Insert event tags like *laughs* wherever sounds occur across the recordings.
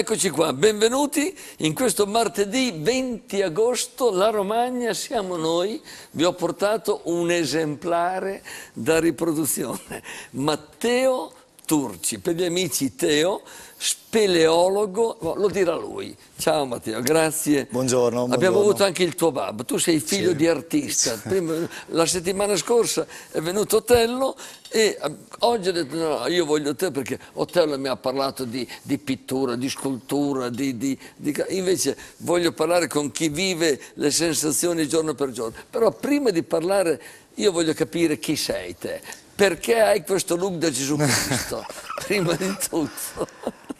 Eccoci qua, benvenuti. In questo martedì 20 agosto, la Romagna siamo noi, vi ho portato un esemplare da riproduzione, Matteo Turci, per gli amici Teo, speleologo, lo dirà lui. Ciao Matteo, grazie. Buongiorno. Abbiamo buongiorno. avuto anche il tuo babbo, tu sei figlio Sì. di artista. Prima, la settimana scorsa è venuto Otello e eh, oggi ha detto no, io voglio te perché Otello mi ha parlato di, di pittura, di scultura, di, di- invece voglio parlare con chi vive le sensazioni giorno per giorno. Però prima di parlare io voglio capire chi sei te, perché hai questo look da Gesù Cristo, *laughs* prima di tutto.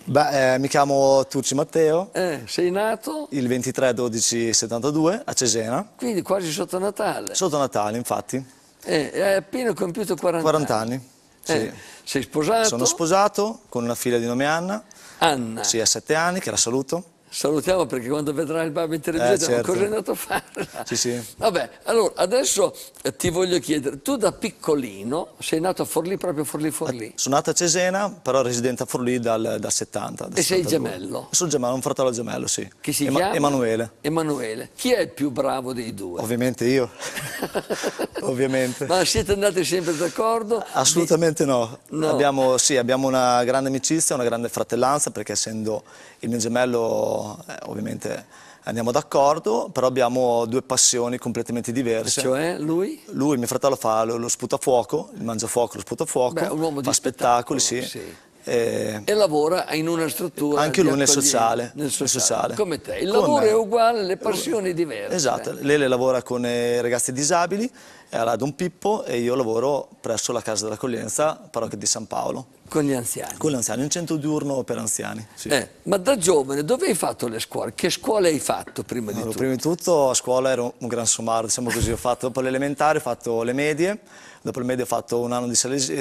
Beh, eh, mi chiamo Turci Matteo, Eh, sei nato il 23-12-72 a Cesena, quindi quasi sotto Natale. sotto Natale infatti, Eh, hai appena compiuto 40, 40 anni. Sì. Eh, sei sposato? Sono sposato con una figlia di nome Anna, Anna. sì, ha 7 anni, che la saluto. Salutiamo perché quando vedrà il babbo in televisione Eh, certo. cosa è andato a fare? Sì, sì. Vabbè, allora adesso eh, ti voglio chiedere, tu da piccolino sei nato a Forlì, proprio Forlì Forlì. Sono nato a Cesena, però residente a Forlì dal, dal 70. dal E sei 72. gemello? Sono gemello, un fratello gemello, sì. Chi si Ema- chiama? Emanuele. Emanuele. Chi è il più bravo dei due? Ovviamente io. *laughs* Ovviamente. Ma siete andati sempre d'accordo? Assolutamente no. No. Abbiamo, sì, abbiamo una grande amicizia, una grande fratellanza, perché essendo il mio gemello, eh, ovviamente andiamo d'accordo, però abbiamo due passioni completamente diverse. Cioè lui? Lui, mio fratello, fa lo, lo sputafuoco, il mangiafuoco, lo sputafuoco, Beh, un uomo di fa spettacoli, spettacolo, sì. sì. E E lavora in una struttura Anche di lui nel sociale, nel nel sociale. sociale. Come te. Il Come lavoro me. è uguale, le passioni diverse. Esatto, lei le lavora con i ragazzi disabili, alla Don Pippo e io lavoro presso la Casa dell'Accoglienza, parrocchia di San Paolo, Con gli anziani. con gli anziani, un centro diurno per anziani. Sì. Eh, ma da giovane dove hai fatto le scuole? Che scuole hai fatto prima di Allora, tutto? prima di tutto a scuola ero un gran somaro, diciamo così, ho fatto dopo l'elementare, ho fatto le medie, dopo le medie ho fatto un anno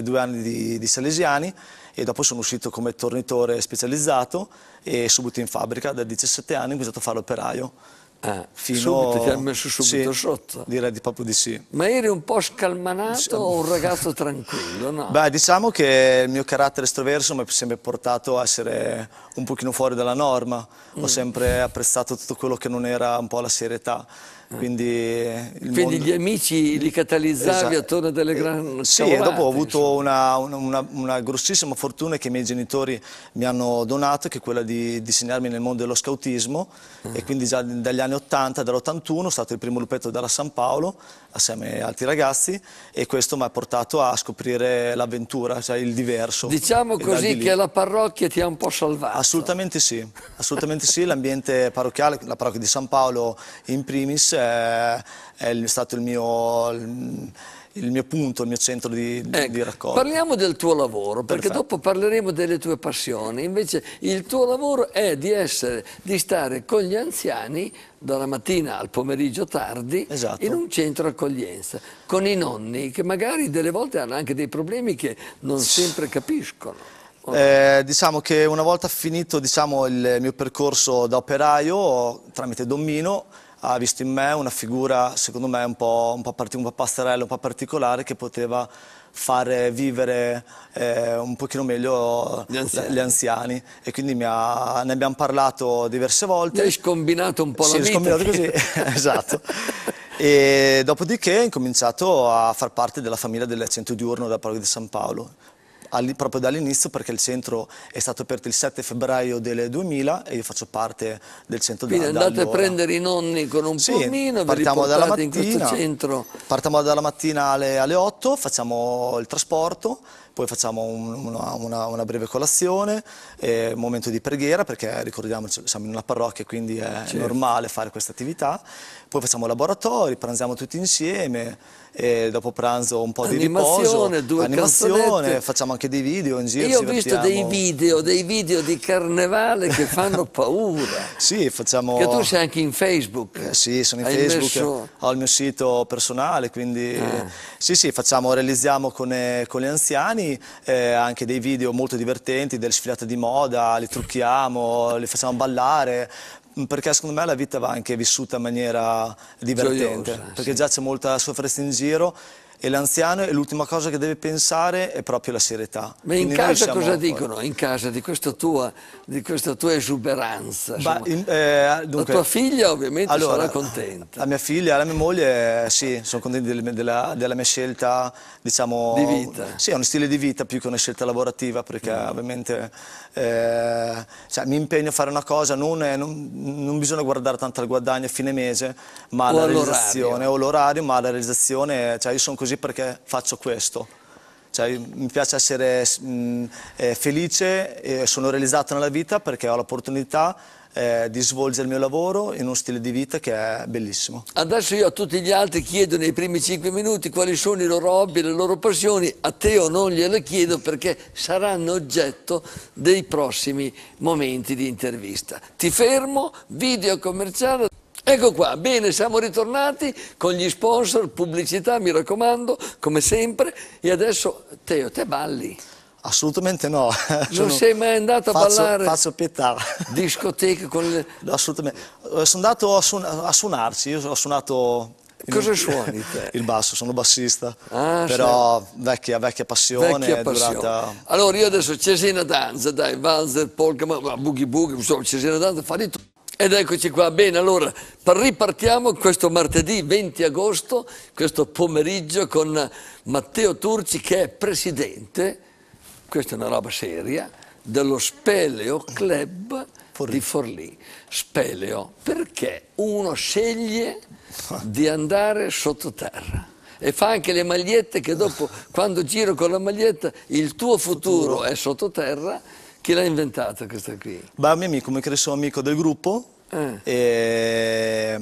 due anni di, di Salesiani e dopo sono uscito come tornitore specializzato e subito in fabbrica, da 17 anni ho cominciato a fare l'operaio. Ah, Fino... subito ti ha messo subito Sì, sotto. Direi di proprio di sì. Ma eri un po' scalmanato o un ragazzo tranquillo? No? Beh, diciamo che il mio carattere estroverso mi ha sempre portato a essere un pochino fuori dalla norma. Mm. Ho sempre apprezzato tutto quello che non era un po' la serietà. Quindi, il Quindi mondo- gli amici li catalizzavi Esatto. attorno a delle grandi Sì, e dopo ho avuto una, una- una- grossissima fortuna che i miei genitori mi hanno donato, che è quella di, di segnarmi nel mondo dello scautismo. Ah. E quindi già dagli anni 80, dall'81, sono stato il primo lupetto della San Paolo, assieme a altri ragazzi, e questo mi ha portato a scoprire l'avventura, cioè il diverso. Diciamo così di che la parrocchia ti ha un po' salvato. Assolutamente sì, assolutamente sì, l'ambiente parrocchiale, la parrocchia di San Paolo in primis è, è stato il mio, il, mio punto, il mio centro di, Ecco, di raccolta. Parliamo del tuo lavoro, perché Perfetto. dopo parleremo delle tue passioni. Invece il tuo lavoro è di essere, di stare con gli anziani dalla mattina al pomeriggio tardi Esatto. in un centro accoglienza, con i nonni che magari delle volte hanno anche dei problemi che non sempre capiscono. Eh, diciamo che una volta finito diciamo, il mio percorso da operaio, tramite Don Mino, ha visto in me una figura, secondo me, un po', un po', un po' passerella, un po' particolare, che poteva fare vivere eh, un pochino meglio Gli anziani. gli anziani. E quindi ha- ne abbiamo parlato diverse Ti volte. hai scombinato un po' Sì, la vita. scombinato che- così, *laughs* *laughs* esatto. E dopodiché ho incominciato a far parte della famiglia del centro diurno della parrocchia di San Paolo. Proprio dall'inizio perché il centro è stato aperto il 7 febbraio del 2000 e io faccio parte del centro da, Quindi da andate a allora. prendere i nonni con un Sì, pulmino, partiamo dalla portate in questo mattina, centro. partiamo dalla mattina alle, alle 8, facciamo il trasporto, poi facciamo un- una, una- una breve colazione, eh, un momento di preghiera perché ricordiamoci siamo in una parrocchia quindi è Certo. normale fare questa attività, poi facciamo laboratori, pranziamo tutti insieme, e dopo pranzo un po' di riposo, Animazione, due animazione, canzonette. facciamo anche dei video in giro. Io ho visto dei video, dei video di carnevale che fanno *laughs* paura. Sì, facciamo... Che tu sei anche in Facebook. Eh, sì, sono in Hai Facebook, messo- ho il mio sito personale, quindi Ah. sì, sì, facciamo, realizziamo con, eh, con gli anziani eh, anche dei video molto divertenti, delle sfilate di moda, li trucchiamo, li facciamo ballare, perché secondo me la vita va anche vissuta in maniera divertente, Gioiosa, perché sì. già c'è molta sofferenza in giro e l'anziano e l'ultima cosa che deve pensare è proprio la serietà. Ma in casa cosa dicono? In casa di questa tua, di questa tua esuberanza? Bah, in, eh, dunque, la tua figlia ovviamente allora, sarà contenta. La mia figlia, la mia moglie, sì, sono contenti della, della, mia scelta, diciamo... Di vita? Sì, è un stile di vita più che una scelta lavorativa perché mm. ovviamente eh, cioè, mi impegno a fare una cosa, non, è, non, non, bisogna guardare tanto al guadagno a fine mese, ma alla realizzazione, o l'orario, ma alla realizzazione, cioè io sono così perché faccio questo. Cioè, mi piace essere mh, eh, felice e sono realizzato nella vita perché ho l'opportunità eh, di svolgere il mio lavoro in uno stile di vita che è bellissimo. Adesso io a tutti gli altri chiedo nei primi cinque minuti quali sono i loro hobby, le loro passioni, a Teo non gliele chiedo perché saranno oggetto dei prossimi momenti di intervista. Ti fermo, video commerciale. Ecco qua, bene, siamo ritornati con gli sponsor, pubblicità, mi raccomando, come sempre, e adesso Teo, te balli. Assolutamente no. *laughs* Non Sono, sei mai andato a faccio, ballare? Faccio pietà. *laughs* Discoteche con le... *laughs* No, assolutamente. Sono andato a, suon a suonarci, io ho suonato... Cosa suoni te? Il basso, sono bassista, ah, però sì. vecchia, vecchia passione. Vecchia passione. Durata... Allora io adesso Cesena Danza, dai, Valzer, Polka, Boogie Boogie, insomma Cesena Danza, fa di tutto. Ed eccoci qua, bene, allora ripartiamo questo martedì 20 agosto, questo pomeriggio con Matteo Turci che è presidente questa è una roba seria, dello Speleo Club Forlì. di Forlì. Speleo, perché uno sceglie di andare sottoterra e fa anche le magliette che dopo, quando giro con la maglietta, il tuo futuro, futuro. è sottoterra. Chi l'ha inventata questa qui? Beh, un mio amico, mi credo amico del gruppo eh. e,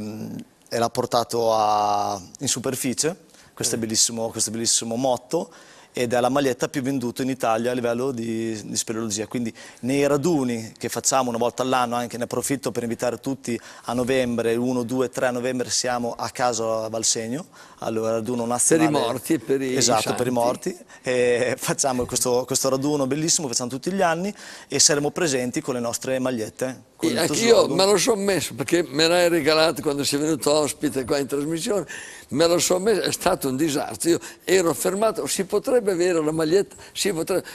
e l'ha portato a, in superficie, questo, eh. è bellissimo, questo è bellissimo motto ed è la maglietta più venduta in Italia a livello di, di speleologia. Quindi nei raduni che facciamo una volta all'anno, anche ne approfitto per invitare tutti a novembre, 1, 2, 3 novembre siamo a casa a Valsegno, al raduno nazionale. Per i morti e per i Esatto, santi. per i morti. E facciamo questo, questo raduno bellissimo, facciamo tutti gli anni e saremo presenti con le nostre magliette. Io me lo sono messo perché me l'hai regalato quando sei venuto ospite qua in trasmissione, me lo sono messo, è stato un disastro. Io ero fermato, si potrebbe avere la maglietta, si potrebbe,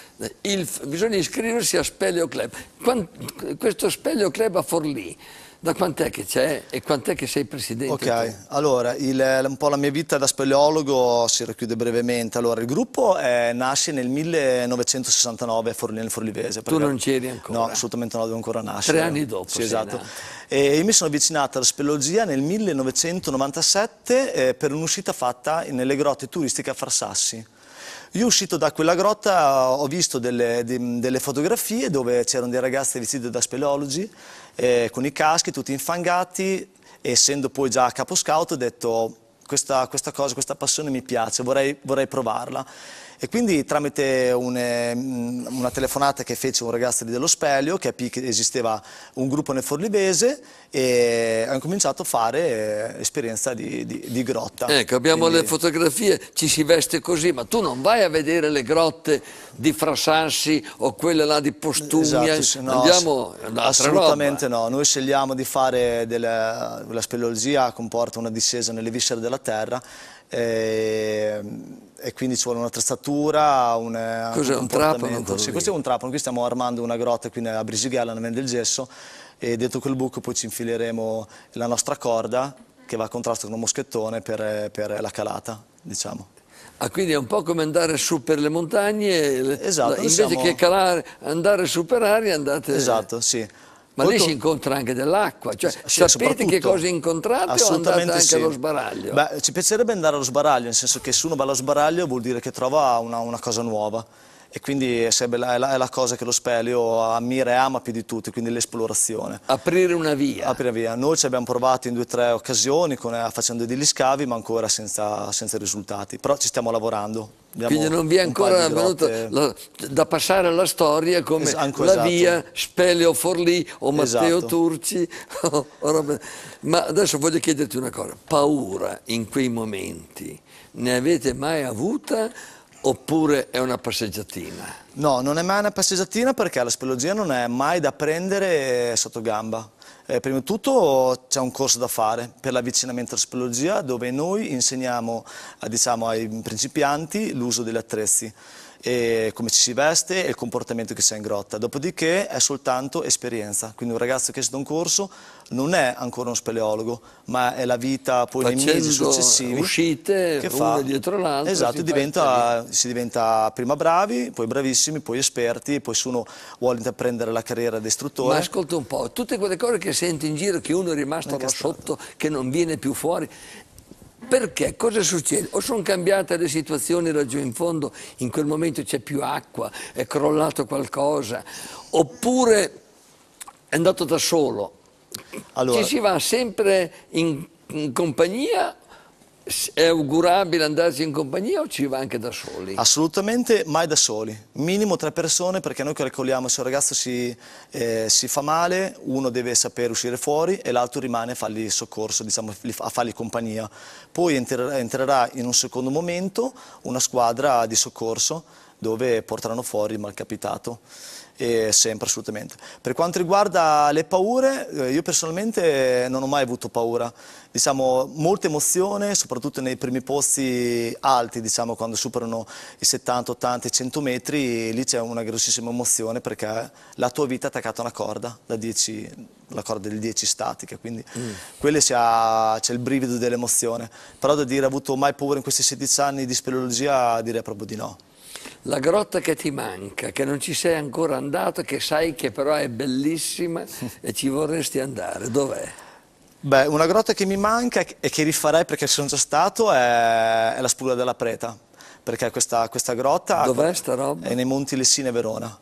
il, bisogna iscriversi a Speleo Club. Quant, questo Speleo Club a Forlì da quant'è che c'è e quant'è che sei presidente? Ok, allora il, un po' la mia vita da speleologo si racchiude brevemente. Allora, il gruppo è, nasce nel 1969 a Forlì nel Forlivese. Tu non c'eri ancora? No, assolutamente no, devo ancora nascere. Tre anni dopo Sì, esatto. E io mi sono avvicinato alla speleologia nel 1997 eh, per un'uscita fatta nelle grotte turistiche a Frarsassi. Io uscito da quella grotta ho visto delle, de, delle fotografie dove c'erano dei ragazzi vestiti da speleologi eh, con i caschi tutti infangati essendo poi già capo scout ho detto questa, questa cosa, questa passione mi piace, vorrei, vorrei provarla. E quindi tramite un, una telefonata che fece un ragazzo dello Spelio, che esisteva un gruppo nel Forlivese, e ho cominciato a fare eh, esperienza di, di, di, grotta. Ecco, abbiamo quindi... le fotografie, ci si veste così, ma tu non vai a vedere le grotte di Frasansi o quelle là di Postumia, esatto, no, andiamo Assolutamente roba. no, noi scegliamo di fare della, la speleologia, comporta una discesa nelle viscere della terra, e, e quindi ci vuole un'attrezzatura, un, Cos'è, un, trapano? Sì, questo è un trapano, qui stiamo armando una grotta qui a Brisighella, nel del gesso, e dentro quel buco poi ci infileremo la nostra corda che va a contrasto con un moschettone per, per la calata, diciamo. Ah, quindi è un po' come andare su per le montagne, esatto, invece siamo... che calare, andare su per aria andate... Esatto, sì. Ma Molto... lì si incontra anche dell'acqua, cioè sì, sapete che cosa incontrate o andate anche sì. allo sbaraglio? Beh, ci piacerebbe andare allo sbaraglio, nel senso che se uno va allo sbaraglio vuol dire che trova una, una cosa nuova e quindi è la, è la, cosa che lo speleo ammira e ama più di tutti, quindi l'esplorazione. Aprire una via. Aprire una via. Noi ci abbiamo provato in due o tre occasioni con, eh, facendo degli scavi, ma ancora senza, senza risultati. Però ci stiamo lavorando. Abbiamo Quindi non vi è ancora venuto la, da passare alla storia come es la esatto. via Speleo Forlì o Matteo esatto. Turci. *laughs* Ma adesso voglio chiederti una cosa, paura in quei momenti ne avete mai avuta Oppure è una passeggiatina? No, non è mai una passeggiatina perché la speleologia non è mai da prendere sotto gamba. Eh, prima di tutto c'è un corso da fare per l'avvicinamento alla speleologia dove noi insegniamo a, diciamo, ai principianti l'uso degli attrezzi come ci si veste e il comportamento che si ha in grotta. Dopodiché è soltanto esperienza, quindi un ragazzo che stato un corso non è ancora uno speleologo, ma è la vita poi Facendo nei mesi successivi uscite che fa. dietro l'altra. Esatto, si diventa, si diventa prima bravi, poi bravissimi, poi esperti, poi se uno vuole intraprendere la carriera di istruttore. Ma ascolta un po', tutte quelle cose che senti in giro, che uno è rimasto là sotto, che non viene più fuori, perché? Cosa succede? O sono cambiate le situazioni laggiù in fondo, in quel momento c'è più acqua, è crollato qualcosa, oppure è andato da solo. Allora, Ci si va sempre in, in compagnia è augurabile andarci in compagnia o ci va anche da soli? Assolutamente mai da soli, minimo tre persone perché noi calcoliamo se un ragazzo si, eh, si fa male, uno deve sapere uscire fuori e l'altro rimane a fargli soccorso, diciamo, a fargli compagnia. Poi entrerà, in un secondo momento una squadra di soccorso dove porteranno fuori il malcapitato e sempre assolutamente. Per quanto riguarda le paure, eh, io personalmente non ho mai avuto paura, diciamo molta emozione, soprattutto nei primi posti alti, diciamo quando superano i 70, 80, 100 metri, lì c'è una grossissima emozione perché la tua vita è attaccata a una corda, da 10, la corda del 10 statica, quindi mm. c'è il brivido dell'emozione, però da dire ho avuto mai paura in questi 16 anni di speleologia direi proprio di no. La grotta che ti manca, che non ci sei ancora andato, che sai che però è bellissima e ci vorresti andare, dov'è? Beh, una grotta che mi manca e che rifarei perché sono già stato è, è la Spugla della Preta, perché questa, questa grotta Dov'è sta roba? è nei Monti Lessine Verona.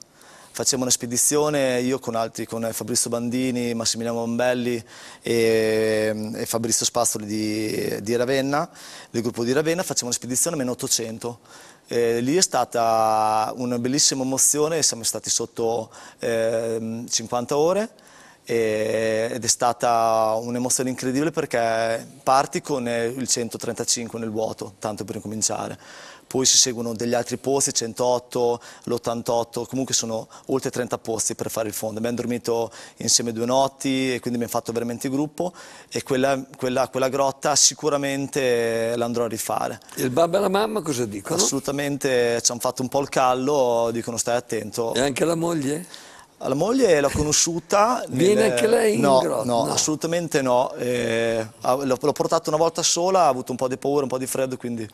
Facciamo una spedizione, io con altri, con Fabrizio Bandini, Massimiliano Bombelli e, e Fabrizio Spazzoli di, di Ravenna, del gruppo di Ravenna, facciamo una spedizione meno 800 eh, lì è stata una bellissima emozione, siamo stati sotto eh, 50 ore ed è stata un'emozione incredibile perché parti con il 135 nel vuoto, tanto per incominciare poi si seguono degli altri posti, 108, l'88, comunque sono oltre 30 posti per fare il fondo. Abbiamo dormito insieme due notti e quindi abbiamo fatto veramente gruppo e quella, quella, quella grotta sicuramente l'andrò a rifare. Il babbo e la mamma cosa dicono? Assolutamente ci hanno fatto un po' il callo, dicono stai attento. E anche la moglie? La moglie l'ho conosciuta. Viene nel... anche lei in no, grotta? No, no, assolutamente no. Eh, l'ho, portato una volta sola, ha avuto un po' di paura, un po' di freddo, quindi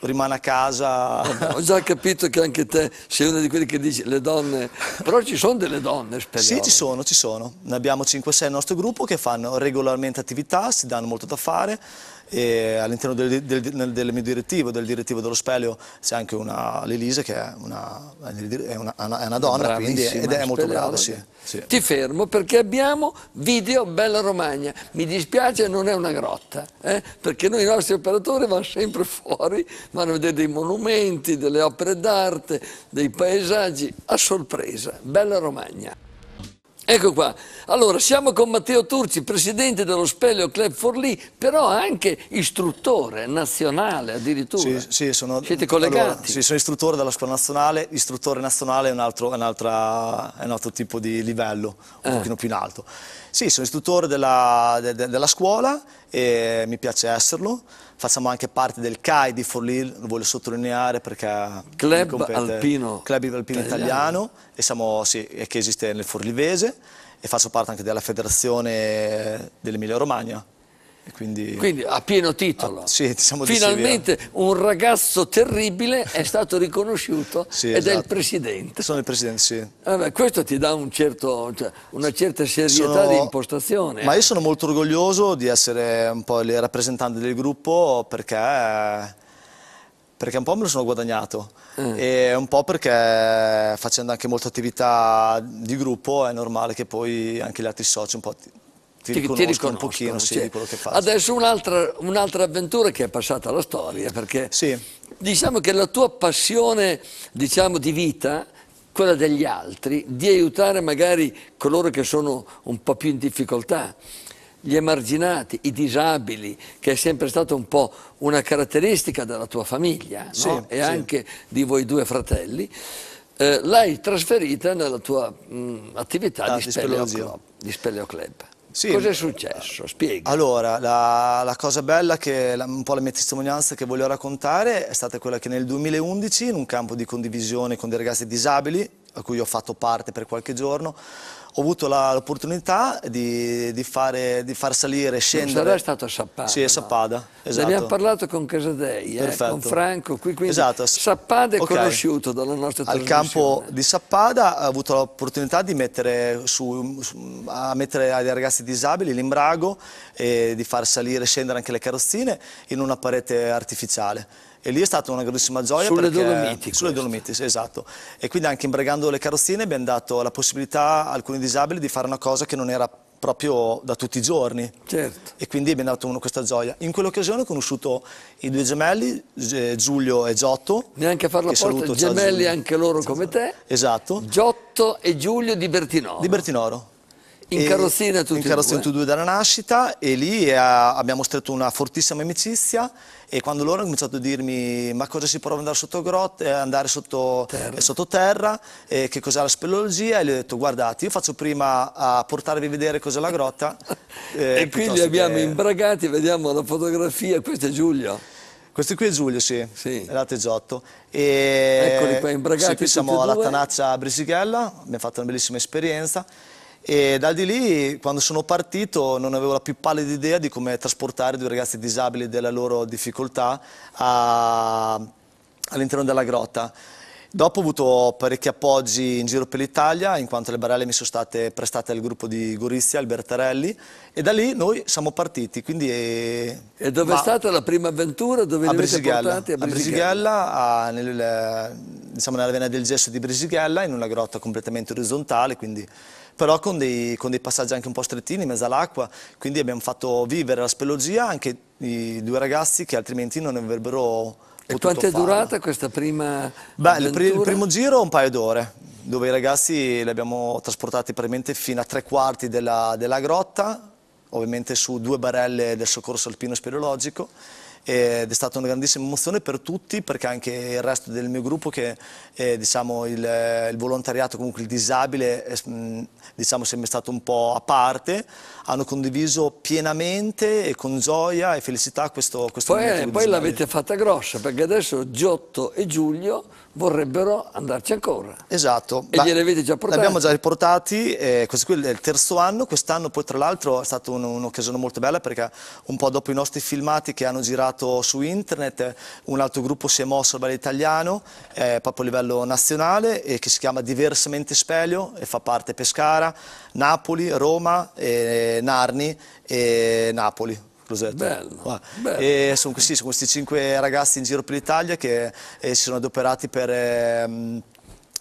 rimane a casa. Ho già capito che anche te sei uno di quelli che dice le donne, però ci sono delle donne speriamo. Sì, ci sono, ci sono. Ne abbiamo 5-6 nel nostro gruppo che fanno regolarmente attività, si danno molto da fare all'interno del, del, del, mio direttivo, del direttivo dello Speleo, c'è anche una Lelise che è una, è una, è una donna quindi, ed è molto brava. Sì, sì. Ti fermo perché abbiamo video Bella Romagna. Mi dispiace, non è una grotta, eh? perché noi i nostri operatori vanno sempre fuori, vanno a vedere dei monumenti, delle opere d'arte, dei paesaggi, a sorpresa. Bella Romagna. Ecco qua, allora siamo con Matteo Turci, presidente dello Speleo Club Forlì, però anche istruttore nazionale addirittura. Sì, sì sono, Siete collegati? Allora, sì, sono istruttore della scuola nazionale, istruttore nazionale è un altro, è un è un altro tipo di livello, un eh. pochino più in alto. Sì, sono istruttore della, de, de, della scuola e mi piace esserlo. Facciamo anche parte del CAI di Forlì, lo voglio sottolineare perché... Club Alpino, Club Alpino Italiano, italiano e siamo, sì, che esiste nel Forlivese e faccio parte anche della federazione dell'Emilia Romagna. Quindi, quindi, a pieno titolo. Ah, sì, Finalmente un ragazzo terribile è stato riconosciuto sì, ed esatto. è il presidente. Sono il presidente, sì. Vabbè, questo ti dà un certo, cioè, una certa serietà sono, di impostazione. Ma io sono molto orgoglioso di essere un po' il rappresentante del gruppo perché perché un po' me lo sono guadagnato mm. e un po' perché facendo anche molte attività di gruppo è normale che poi anche gli altri soci un po' ti, ti, ti riconoscono un pochino sì, di quello che faccio. Adesso un'altra un avventura che è passata alla storia perché sì. diciamo che la tua passione diciamo, di vita quella degli altri, di aiutare magari coloro che sono un po' più in difficoltà gli emarginati, i disabili, che è sempre stata un po' una caratteristica della tua famiglia no? sì, e sì. anche di voi due fratelli, eh, l'hai trasferita nella tua mh, attività ah, di, Speleo Club, di Speleo Club. Sì. Cos'è successo? Spiega. Allora, la, la cosa bella, che, la, un po' la mia testimonianza che voglio raccontare, è stata quella che nel 2011, in un campo di condivisione con dei ragazzi disabili, a cui ho fatto parte per qualche giorno, ho avuto l'opportunità di, di, di, far salire e scendere. Sarà stato a Sappada? Sì, a Sappada, no? esatto. Ne abbiamo parlato con Casadei, eh, con Franco, qui quindi esatto. Sappada è okay. conosciuto dalla nostra Al campo di Sappada ho avuto l'opportunità di mettere, su, su, a mettere ai ragazzi disabili l'imbrago e di far salire e scendere anche le carrozzine in una parete artificiale e lì è stata una grandissima gioia. Sulle Dolomiti. Sulle Dolomiti, sì, esatto. E quindi anche imbregando le carrozzine abbiamo dato la possibilità a alcuni disabili di fare una cosa che non era proprio da tutti i giorni. Certo. E quindi abbiamo dato uno questa gioia. In quell'occasione ho conosciuto i due gemelli, Giulio e Giotto. Neanche a farla porta, gemelli anche loro come te. Esatto. Giotto e Giulio di Bertinoro. Di Bertinoro. In carrozzina tutti In carrozzina tutti e due dalla nascita e lì eh, abbiamo stretto una fortissima amicizia e quando loro hanno cominciato a dirmi ma cosa si prova andare sotto grotte, eh, andare sotto terra, eh, sottoterra eh, che cos'è la speleologia? E gli ho detto guardate io faccio prima a portarvi a vedere cos'è la grotta *laughs* eh, e quindi abbiamo che... imbragati, vediamo la fotografia, questo è Giulio. Questo qui è Giulio, sì, sì. è l'ate Giotto. E... Eccoli qua imbragati sì, qui siamo alla Tanaccia Brisighella, abbiamo fatto una bellissima esperienza. E da di lì, quando sono partito, non avevo la più pallida idea di come trasportare due ragazzi disabili della loro difficoltà all'interno della grotta. Dopo ho avuto parecchi appoggi in giro per l'Italia, in quanto le barelle mi sono state prestate al gruppo di Gorizia, il Bertarelli, e da lì noi siamo partiti. Quindi, e dove è stata la prima avventura? Dove a Brisighella, a Brisighella, a Brisighella a, nel, diciamo nella vena del gesso di Brisighella, in una grotta completamente orizzontale, quindi però con dei, con dei, passaggi anche un po' strettini in mezzo all'acqua, quindi abbiamo fatto vivere la speleologia anche i due ragazzi che altrimenti non avrebbero e quanto è durata questa prima Beh, il, il, primo giro un paio d'ore, dove i ragazzi li abbiamo trasportati praticamente fino a tre quarti della, della grotta, ovviamente su due barelle del soccorso alpino speleologico ed è stata una grandissima emozione per tutti perché anche il resto del mio gruppo che è diciamo, il, il, volontariato, comunque il disabile, è diciamo, sempre stato un po' a parte, hanno condiviso pienamente e con gioia e felicità questo, questo poi, momento. Poi l'avete fatta grossa perché adesso Giotto e Giulio vorrebbero andarci ancora. Esatto. E glieli avete già portati? Li abbiamo già riportati, eh, questo qui è il terzo anno, quest'anno poi tra l'altro è stata un'occasione molto bella perché un po' dopo i nostri filmati che hanno girato su internet un altro gruppo si è mosso al ballet italiano, eh, proprio a livello nazionale, e che si chiama Diversamente Spelio e fa parte Pescara, Napoli, Roma, eh, Narni e Napoli. Rosetto. Bello, bello. E sono, sì, sono, questi cinque ragazzi in giro per l'Italia che eh, si sono adoperati per, eh,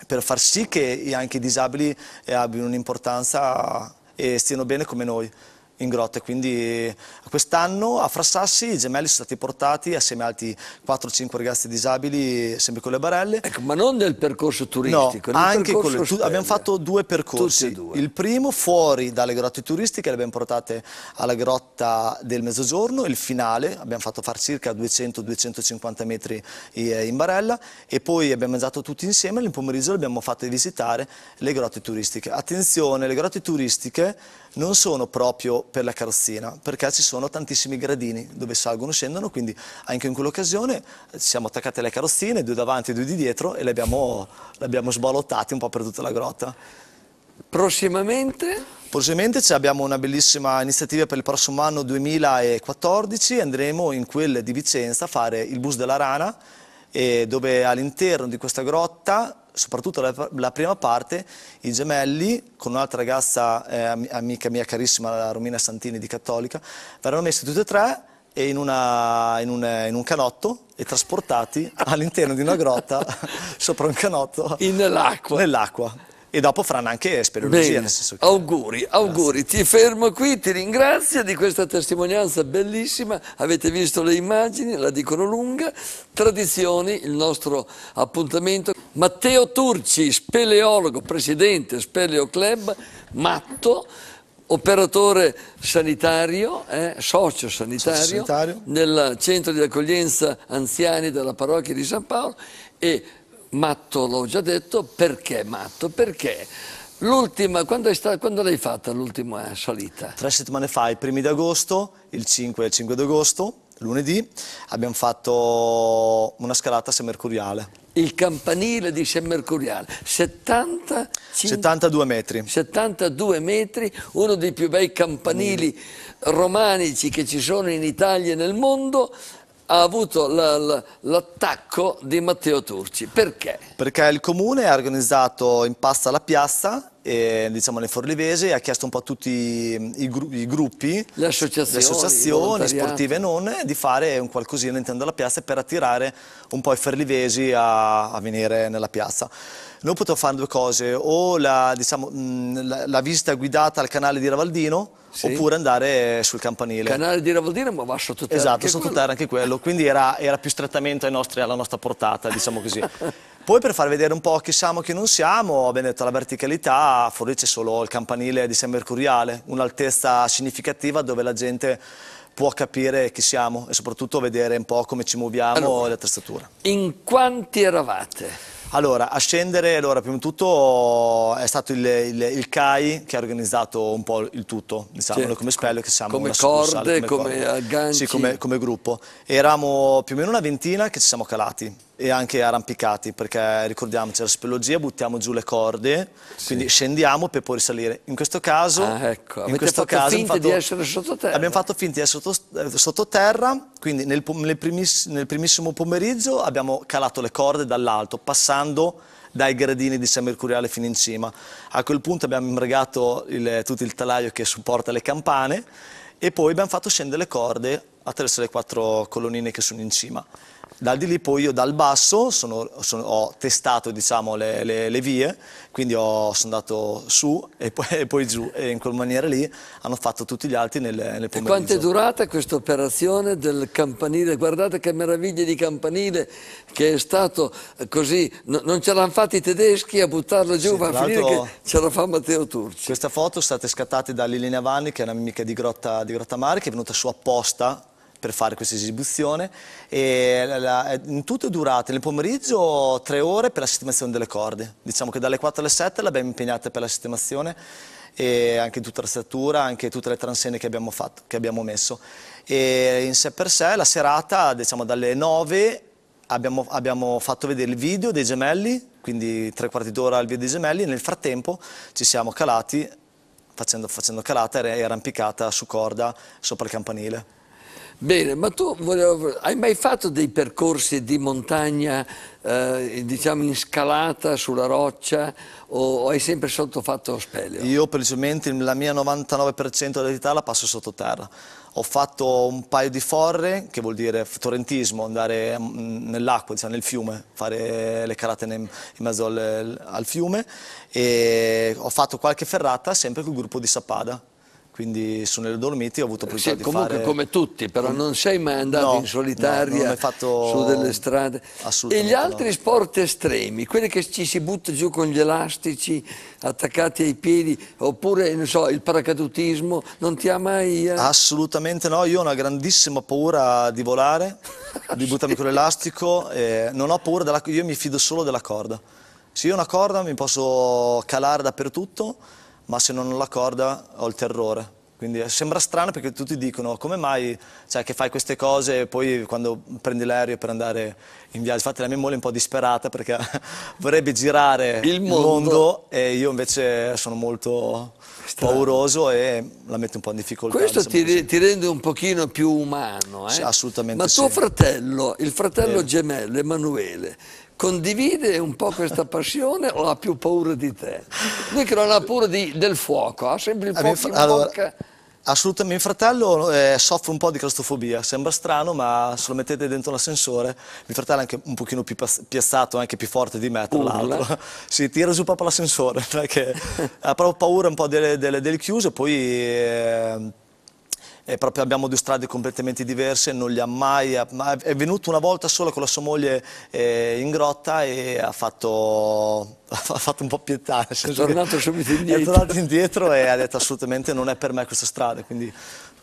per, far sì che anche i disabili eh, abbiano un'importanza e stiano bene come noi in grotte, quindi quest'anno a Frassassi i gemelli sono stati portati assieme a altri 4-5 ragazzi disabili sempre con le barelle. Ecco, ma non nel percorso turistico, no, anche con le, tu, abbiamo fatto due percorsi, due. il primo fuori dalle grotte turistiche, le abbiamo portate alla grotta del Mezzogiorno, il finale abbiamo fatto fare circa 200-250 metri eh, in barella e poi abbiamo mangiato tutti insieme, nel pomeriggio abbiamo fatto visitare le grotte turistiche. Attenzione, le grotte turistiche non sono proprio per la carrozzina, perché ci sono tantissimi gradini dove salgono e scendono, quindi anche in quell'occasione ci siamo attaccati alle carrozzine, due davanti e due di dietro, e le abbiamo, le abbiamo sballottati un po' per tutta la grotta. Prossimamente? Prossimamente abbiamo una bellissima iniziativa per il prossimo anno 2014, andremo in quelle di Vicenza a fare il bus della rana, dove all'interno di questa grotta soprattutto la, la, prima parte, i gemelli, con un'altra ragazza, eh, amica mia carissima, la Romina Santini di Cattolica, verranno messi tutti e tre in, una, in, un, in un canotto e trasportati *laughs* all'interno di una grotta *laughs* sopra un canotto. Nell'acqua. Nell'acqua e dopo faranno anche speleologia. Bene, che... auguri, auguri. Grazie. Ti fermo qui, ti ringrazio di questa testimonianza bellissima. Avete visto le immagini, la dicono lunga. Tradizioni, il nostro appuntamento. Matteo Turci, speleologo, presidente Speleo Club, matto, operatore sanitario, eh, socio sanitario, socio sanitario nel centro di accoglienza anziani della parrocchia di San Paolo e matto l'ho già detto, perché matto? Perché L'ultima, quando, quando l'hai fatta l'ultima salita? Tre settimane fa, i primi di agosto, il 5 e il 5 di agosto, lunedì, abbiamo fatto una scalata a San Mercuriale. Il campanile di San Mercuriale, 70, 72 metri. 72 metri, uno dei più bei campanili mm. romanici che ci sono in Italia e nel mondo, ha avuto l'attacco di Matteo Turci. Perché? Perché il comune ha organizzato in pasta alla piazza e, diciamo nel Forlivese ha chiesto un po' a tutti i, gru i gruppi, le associazioni, le associazioni sportive e non, di fare un qualcosina intendo alla piazza per attirare un po' i forlivesi a, a venire nella piazza. Noi potevo fare due cose, o la, diciamo, la, la visita guidata al canale di Ravaldino, sì. oppure andare sul campanile. Canale di Ravaldino ma va sottoterra Esatto, sottoterra anche quello, quindi era, era più strettamente nostri, alla nostra portata, diciamo così. *laughs* Poi per far vedere un po' chi siamo e chi non siamo, abbiamo detto la verticalità, fuori c'è solo il campanile di San Mercuriale, un'altezza significativa dove la gente può capire chi siamo e soprattutto vedere un po' come ci muoviamo allora, l'attrezzatura. In quanti eravate? Allora, a scendere, allora, prima di tutto è stato il, il, il, CAI che ha organizzato un po' il tutto, diciamo, certo. come spello che siamo come corde, come, come agganci. Sì, come, come gruppo. Eravamo più o meno una ventina che ci siamo calati e anche arrampicati perché ricordiamoci la speleologia buttiamo giù le corde sì. quindi scendiamo per poi risalire in questo caso ah, ecco. in questo fatto caso finta fatto, di essere sottoterra abbiamo fatto finta di essere sotto, eh, sottoterra quindi nel, nel, primiss, nel primissimo pomeriggio abbiamo calato le corde dall'alto passando dai gradini di San Mercuriale fino in cima. A quel punto abbiamo imbregato il, tutto il talaio che supporta le campane e poi abbiamo fatto scendere le corde attraverso le quattro colonnine che sono in cima. Da di lì poi io dal basso sono, sono, ho testato diciamo, le, le, le, vie, quindi ho, sono andato su e poi, *laughs* e poi, giù e in quella maniera lì hanno fatto tutti gli altri nel, nel pomeriggio. E quanto è durata questa operazione del campanile? Guardate che meraviglia di campanile che è stato così, no, non ce l'hanno fatti i tedeschi a buttarlo giù, sì, va a finire che ce la fa Matteo Turci. Queste foto sono state scattate da Lilina Vanni che è un'amica di Grotta, di Grotta Mare che è venuta su apposta per fare questa esibizione e la, in tutto è durata nel pomeriggio tre ore per la sistemazione delle corde. Diciamo che dalle 4 alle 7 l'abbiamo impegnata per la sistemazione e anche tutta la struttura, anche tutte le transenne che abbiamo, fatto, che abbiamo messo. E in sé per sé la serata, diciamo dalle 9 abbiamo, abbiamo fatto vedere il video dei gemelli, quindi tre quarti d'ora al video dei gemelli, nel frattempo ci siamo calati facendo, facendo calata e arrampicata su corda sopra il campanile. Bene, ma tu volevo, hai mai fatto dei percorsi di montagna, eh, diciamo in scalata sulla roccia o, o hai sempre fatto speleo? Io principalmente la mia 99% dell'età la passo sottoterra. Ho fatto un paio di forre, che vuol dire torrentismo, andare mm, nell'acqua, diciamo, nel fiume, fare le calate in mezzo al, al fiume e ho fatto qualche ferrata sempre col gruppo di Sappada quindi sono nelle Dolomiti ho avuto opportunità sì, di comunque fare... come tutti, però non sei mai andato no, in solitaria no, fatto... su delle strade. E gli altri no. sport estremi, quelli che ci si butta giù con gli elastici attaccati ai piedi, oppure so, il paracadutismo, non ti ha mai... Eh? Assolutamente no, io ho una grandissima paura di volare, *laughs* di buttarmi con l'elastico, non ho paura, della... io mi fido solo della corda. Se io ho una corda mi posso calare dappertutto, ma se non ho la corda ho il terrore. Quindi eh, sembra strano perché tutti dicono come mai cioè, che fai queste cose e poi quando prendi l'aereo per andare in viaggio. Infatti la mia moglie è un po' disperata perché *laughs* vorrebbe girare il mondo. il mondo. e io invece sono molto strano. pauroso e la metto un po' in difficoltà. Questo ti, ti, rende un pochino più umano. Eh? Sì, assolutamente Ma tuo fratello, il fratello eh. gemello Emanuele, condivide un po' questa passione o ha più paura di te? Lui che non ha paura di, del fuoco, ha sempre il fuoco in allora, bocca. Assolutamente, mio fratello eh, soffre un po' di claustrofobia, sembra strano ma se lo mettete dentro l'ascensore, mio fratello è anche un pochino più piazzato, anche più forte di me tra l'altro, *laughs* si tira giù proprio l'ascensore, *laughs* perché ha proprio paura un po' delle, delle, delle chiuse, poi... Eh, abbiamo due strade completamente diverse, non li ha mai, è venuto una volta sola con la sua moglie eh, in grotta e ha fatto, *laughs* ha fatto un po' pietà. È tornato subito indietro. È tornato indietro e ha detto assolutamente non è per me questa strada, quindi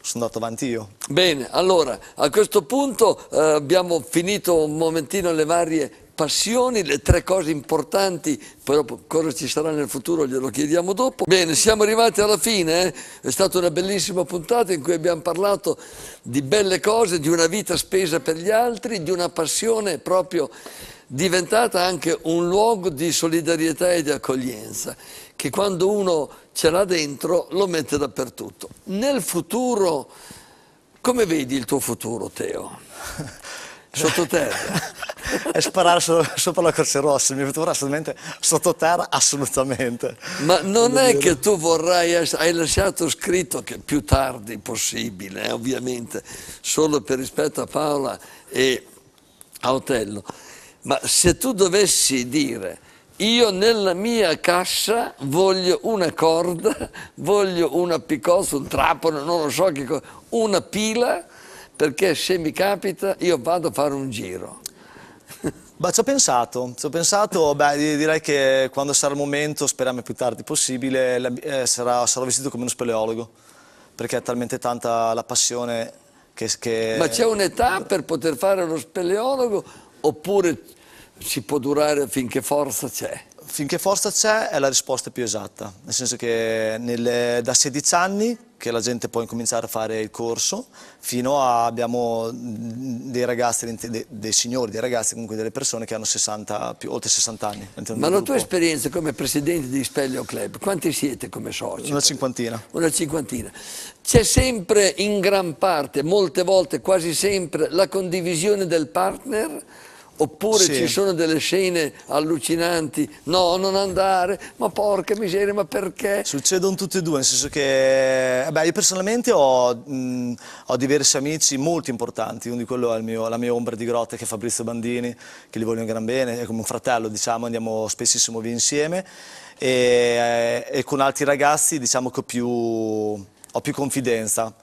sono andato avanti io. Bene, allora a questo punto eh, abbiamo finito un momentino le varie passioni, le tre cose importanti, dopo cosa ci sarà nel futuro glielo chiediamo dopo. Bene, siamo arrivati alla fine, eh? è stata una bellissima puntata in cui abbiamo parlato di belle cose, di una vita spesa per gli altri, di una passione proprio diventata anche un luogo di solidarietà e di accoglienza, che quando uno ce l'ha dentro lo mette dappertutto. Nel futuro, come vedi il tuo futuro, Teo? *laughs* Sottoterra? *laughs* e sparare so, sopra la Croce Rossa, mio futuro assolutamente sottoterra, assolutamente. Ma non è che tu vorrai, hai lasciato scritto che più tardi possibile, eh, ovviamente, solo per rispetto a Paola e a Otello, ma se tu dovessi dire io nella mia cassa voglio una corda, voglio una picossa, un trapano, non lo so che cosa, una pila, perché se mi capita io vado a fare un giro. Beh, ci ho pensato, ci ho pensato, beh, direi che quando sarà il momento, speriamo più tardi possibile, eh, sarà, sarò vestito come uno speleologo, perché è talmente tanta la passione che... che... Ma c'è un'età per poter fare lo speleologo oppure si può durare finché forza c'è? Finché forza c'è è la risposta più esatta, nel senso che nelle, da 16 anni che la gente può incominciare a fare il corso, fino a abbiamo dei ragazzi, dei, dei signori, dei ragazzi, comunque delle persone che hanno 60, più, oltre 60 anni. Ma la tua esperienza come presidente di Speleo Club, quanti siete come soci? Una cinquantina. Una cinquantina. C'è sempre in gran parte, molte volte, quasi sempre, la condivisione del partner? Oppure sì. ci sono delle scene allucinanti, no, non andare, ma porca miseria, ma perché? Succedono tutte e due, nel senso che beh, io personalmente ho, mh, ho, diversi amici molto importanti, uno di quello è mio, la mia ombra di grotte che è Fabrizio Bandini, che li voglio un gran bene, è come un fratello, diciamo, andiamo spessissimo via insieme e, e con altri ragazzi diciamo che ho più, ho più confidenza.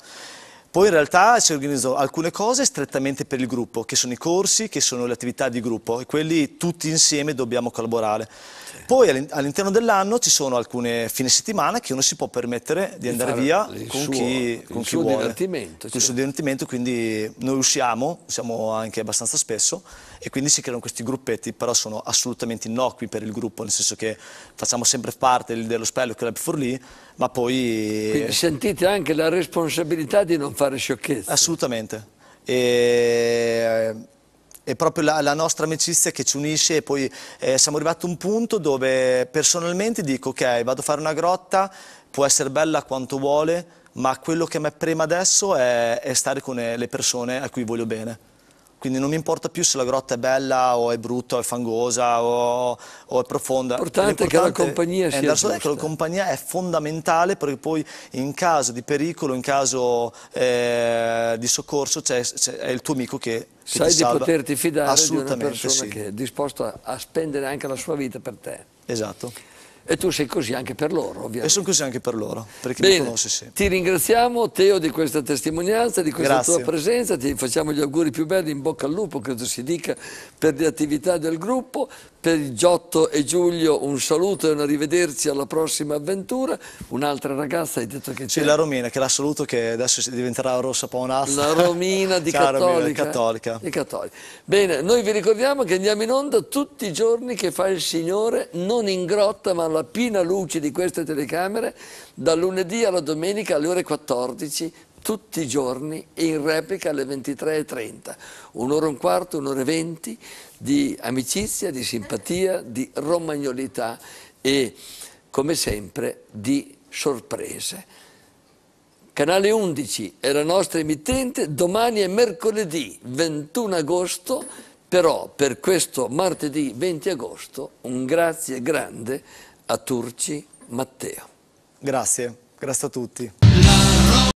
Poi in realtà si organizzano alcune cose strettamente per il gruppo, che sono i corsi, che sono le attività di gruppo e quelli tutti insieme dobbiamo collaborare. Poi all'interno dell'anno ci sono alcune fine settimana che uno si può permettere di, di andare via con suo, chi, con chi vuole. Divertimento, con il suo divertimento, quindi noi usciamo, siamo anche abbastanza spesso e quindi si creano questi gruppetti, però sono assolutamente innocui per il gruppo, nel senso che facciamo sempre parte dello Spello Club Forlì, ma poi... Quindi sentite anche la responsabilità di non fare sciocchezze. Assolutamente. E è proprio la, la, nostra amicizia che ci unisce e poi eh, siamo arrivati a un punto dove personalmente dico ok vado a fare una grotta, può essere bella quanto vuole, ma quello che a me prema adesso è, è stare con le persone a cui voglio bene quindi non mi importa più se la grotta è bella o è brutta o è fangosa o, o è profonda. L'importante è che la compagnia sia giusta. Che la compagnia è fondamentale perché poi in caso di pericolo, in caso eh, di soccorso c'è, è il tuo amico che, che Sai di poterti fidare di una persona sì. che è disposta a spendere anche la sua vita per te. Esatto. E tu sei così anche per loro, ovviamente. E sono così anche per loro, perché Bene, mi conosci, sì. Ti ringraziamo, Teo, di questa testimonianza, di questa Grazie. tua presenza, ti facciamo gli auguri più belli, in bocca al lupo, credo si dica, per le attività del gruppo, per Giotto e Giulio un saluto e un arrivederci alla prossima avventura. Un'altra ragazza hai detto che c'è? Sì, la Romina, che la saluto, che adesso diventerà rossa paonassa. La Romina di *laughs* Ciao, Cattolica. Romina, cattolica. Di Cattolica. Bene, noi vi ricordiamo che andiamo in onda tutti i giorni che fa il Signore, non in grotta ma alla piena luce di queste telecamere, dal lunedì alla domenica alle ore 14, tutti i giorni in replica alle 23.30. Un'ora e un quarto, un'ora e venti di amicizia, di simpatia, di romagnolità e, come sempre, di sorprese. Canale 11 è la nostra emittente, domani è mercoledì 21 agosto, però per questo martedì 20 agosto un grazie grande a Turci Matteo. Grazie, grazie a tutti.